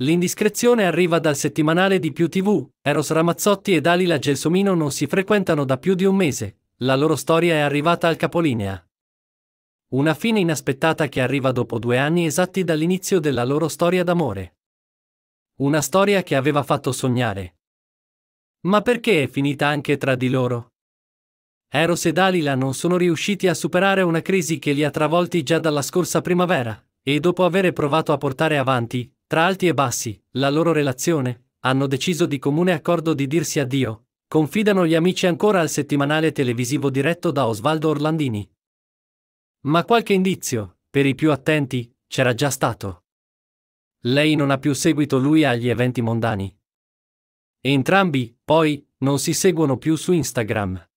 L'indiscrezione arriva dal settimanale di Più TV. Eros Ramazzotti e Dalila Gelsomino non si frequentano da più di un mese. La loro storia è arrivata al capolinea. Una fine inaspettata che arriva dopo due anni esatti dall'inizio della loro storia d'amore. Una storia che aveva fatto sognare. Ma perché è finita anche tra di loro? Eros e Dalila non sono riusciti a superare una crisi che li ha travolti già dalla scorsa primavera, e dopo aver provato a portare avanti, tra alti e bassi, la loro relazione, hanno deciso di comune accordo di dirsi addio, confidano gli amici ancora al settimanale televisivo diretto da Osvaldo Orlandini. Ma qualche indizio, per i più attenti, c'era già stato. Lei non ha più seguito lui agli eventi mondani. Entrambi, poi, non si seguono più su Instagram.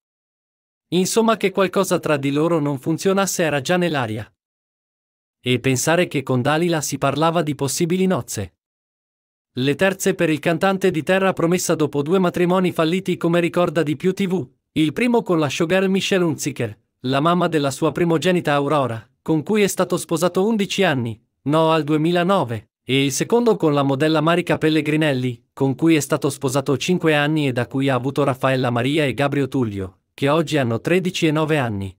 Insomma che qualcosa tra di loro non funzionasse era già nell'aria. E pensare che con Dalila si parlava di possibili nozze. Le terze per il cantante di terra promessa dopo due matrimoni falliti come ricorda di più TV, il primo con la showgirl Michelle Hunziker, la mamma della sua primogenita Aurora, con cui è stato sposato 11 anni, no al 2009, e il secondo con la modella Marica Pellegrinelli, con cui è stato sposato 5 anni e da cui ha avuto Raffaella Maria e Gabrio Tullio, che oggi hanno 13 e 9 anni.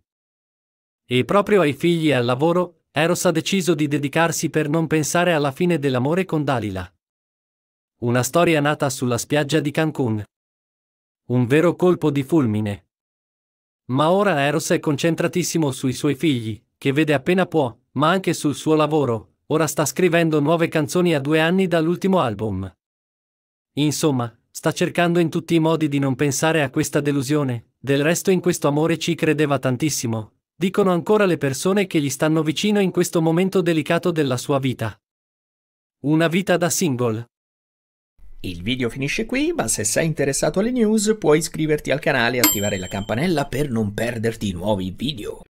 E proprio ai figli e al lavoro, Eros ha deciso di dedicarsi per non pensare alla fine dell'amore con Dalila. Una storia nata sulla spiaggia di Cancun. Un vero colpo di fulmine. Ma ora Eros è concentratissimo sui suoi figli, che vede appena può, ma anche sul suo lavoro, ora sta scrivendo nuove canzoni a due anni dall'ultimo album. Insomma, sta cercando in tutti i modi di non pensare a questa delusione, del resto in questo amore ci credeva tantissimo, dicono ancora le persone che gli stanno vicino in questo momento delicato della sua vita. Una vita da single. Il video finisce qui, ma se sei interessato alle news puoi iscriverti al canale e attivare la campanella per non perderti nuovi video.